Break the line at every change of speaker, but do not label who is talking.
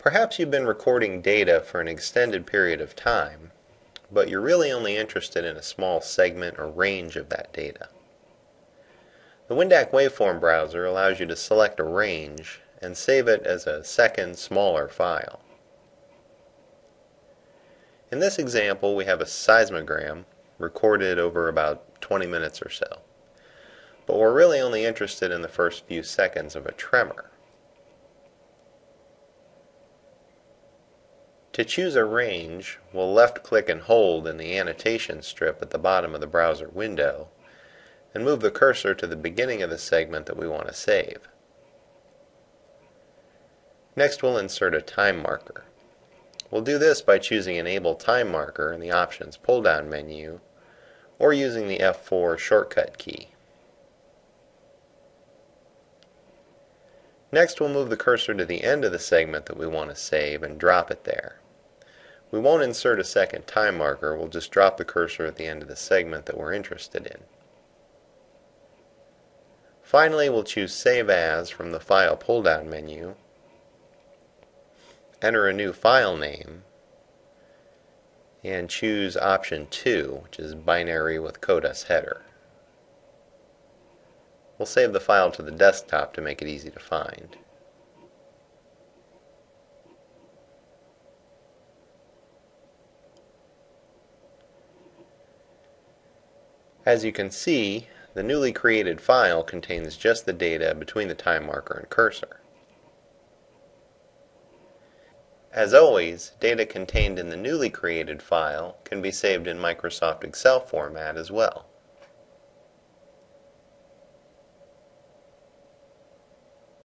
Perhaps you've been recording data for an extended period of time, but you're really only interested in a small segment or range of that data. The WinDaq Waveform Browser allows you to select a range and save it as a second, smaller file. In this example, we have a seismogram recorded over about 20 minutes or so. But we're really only interested in the first few seconds of a tremor. To choose a range, we'll left-click and hold in the annotation strip at the bottom of the browser window and move the cursor to the beginning of the segment that we want to save. Next we'll insert a time marker. We'll do this by choosing Enable Time Marker in the Options pull-down menu or using the F4 shortcut key. Next we'll move the cursor to the end of the segment that we want to save and drop it there. We won't insert a second time marker, we'll just drop the cursor at the end of the segment that we're interested in. Finally, we'll choose Save As from the File pull-down menu, enter a new file name, and choose option 2, which is binary with CODAS header. We'll save the file to the desktop to make it easy to find. As you can see, the newly created file contains just the data between the time marker and cursor. As always, data contained in the newly created file can be saved in Microsoft Excel format as well.